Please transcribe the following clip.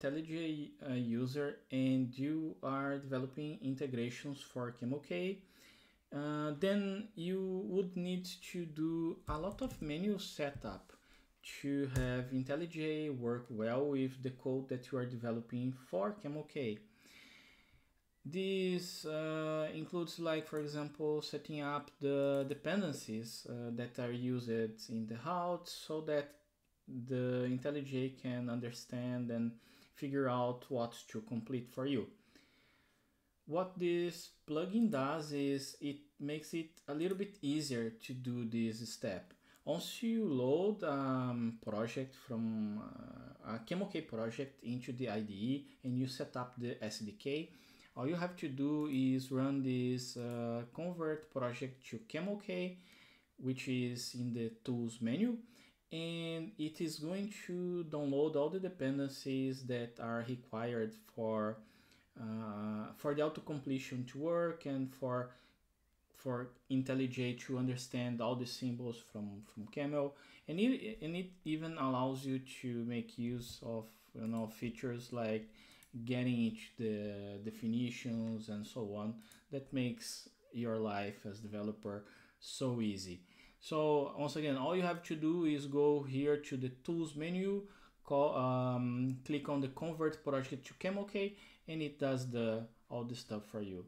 IntelliJ uh, user and you are developing integrations for CamelK, uh, then you would need to do a lot of manual setup to have IntelliJ work well with the code that you are developing for CamelK. This uh, includes like, for example, setting up the dependencies uh, that are used in the route so that the IntelliJ can understand and figure out what to complete for you. What this plugin does is it makes it a little bit easier to do this step. Once you load a um, project from uh, a CamelK project into the IDE and you set up the SDK, all you have to do is run this uh, convert project to CamelK, which is in the tools menu, and it is going to download all the dependencies that are required for uh, for the auto completion to work and for for IntelliJ to understand all the symbols from from Camel, and it and it even allows you to make use of you know features like getting each the definitions and so on. That makes your life as developer so easy. So once again, all you have to do is go here to the tools menu, call, um, click on the convert project to CamelK, and it does the all the stuff for you.